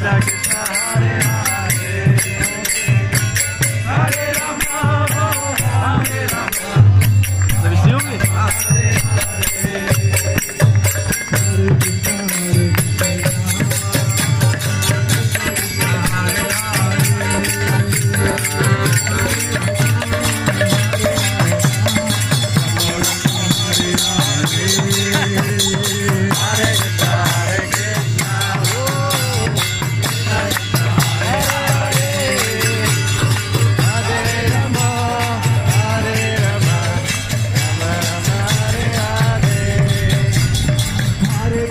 Krishna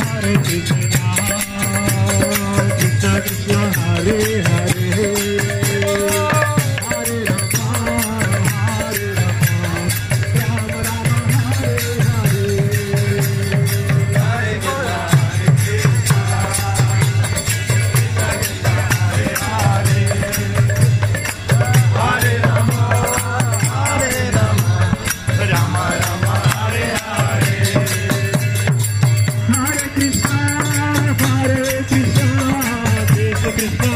हमारे पीछे Happy